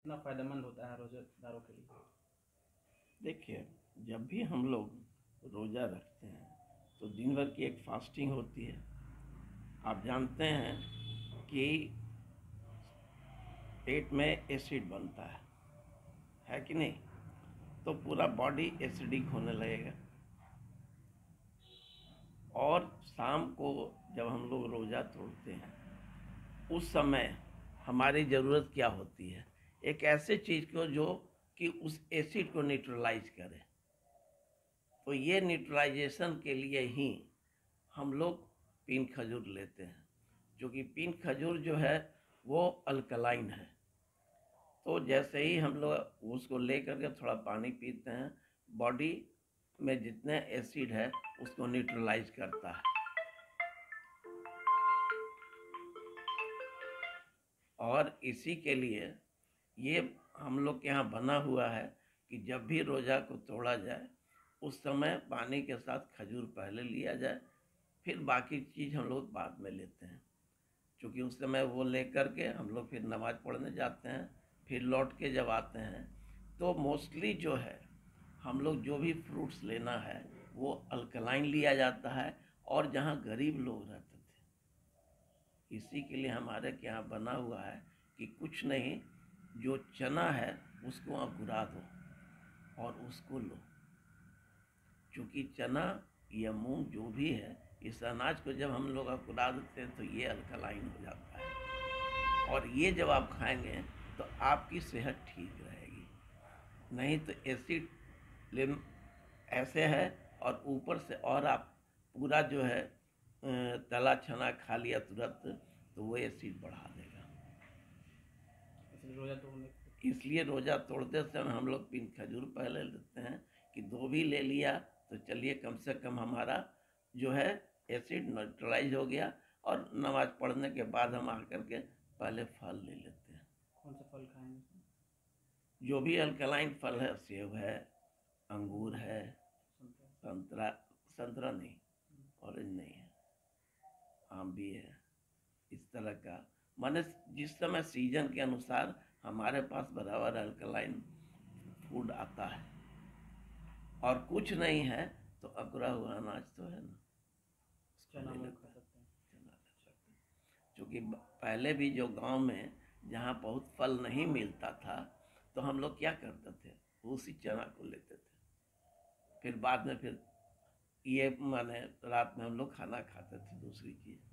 कितना फ़ायदेमंद होता है रोजेदारों के लिए? देखिए, जब भी हम लोग रोज़ा रखते हैं तो दिन भर की एक फास्टिंग होती है। आप जानते हैं कि पेट में एसिड बनता है। है कि नहीं? तो पूरा बॉडी एसिडिक होने लगेगा। और शाम को जब हम लोग रोज़ा तोड़ते हैं, उस समय हमारी ज़रूरत क्या होती है? एक ऐसे चीज़ को जो कि उस एसिड को न्यूट्रलाइज करे। तो ये न्यूट्रलाइजेशन के लिए ही हम लोग पीन खजूर लेते हैं, जो कि पीन खजूर जो है वो अल्कलाइन है। तो जैसे ही हम लोग उसको ले करके थोड़ा पानी पीते हैं बॉडी में जितने एसिड है उसको न्यूट्रलाइज करता है। और इसी के लिए ये हम लोग के यहाँ बना हुआ है कि जब भी रोज़ा को तोड़ा जाए, उस समय पानी के साथ खजूर पहले लिया जाए, फिर बाकी चीज़ हम लोग बाद में लेते हैं। क्योंकि उस समय वो ले करके हम लोग फिर नमाज़ पढ़ने जाते हैं, फिर लौट के जब आते हैं तो मोस्टली जो है, हम लोग जो भी फ्रूट्स लेना है, वो अल्कलाइन लिया जाता है और जहाँ गरीब लोग रहते थे। इसी के लिए हमारे यहाँ बना हुआ है कि कुछ नहीं जो चना है, उसको आप घुरा दो और उसको लो। क्योंकि चना या मूंग जो भी है, इस अनाज को जब हम लोग अकुरा देते हैं तो ये अल्कलाइन हो जाता है। और ये जब आप खाएँगे तो आपकी सेहत ठीक रहेगी। नहीं तो एसिड ले ऐसे है और ऊपर से और आप पूरा जो है तला छना खा लिया तुरंत तो वो एसिड बढ़ा देगा। इसलिए रोज़ा तोड़ते समय हम लोग पिन खजूर पहले लेते हैं कि दो भी ले लिया तो चलिए कम से कम हमारा जो है एसिड न्यूट्रलाइज हो गया और नमाज़ पढ़ने के बाद हम आकर के पहले फल ले लेते हैं। कौन सा फल खाएँगे जो भी अल्कलाइन फल है सेब है अंगूर है संतरा। संतरा संतरा नहीं ऑरेंज नहीं है आम भी है इस तरह का। माने जिस समय सीज़न के अनुसार हमारे पास बराबर अल्कलाइन फ़ूड आता है। और कुछ नहीं है तो अकुरा हुआ अनाज तो है ना। क्योंकि पहले भी जो गाँव में जहाँ बहुत फल नहीं मिलता था तो हम लोग क्या करते थे? उसी चना को लेते थे। फिर बाद में फिर ये माने रात में हम लोग खाना खाते थे दूसरी चीज़।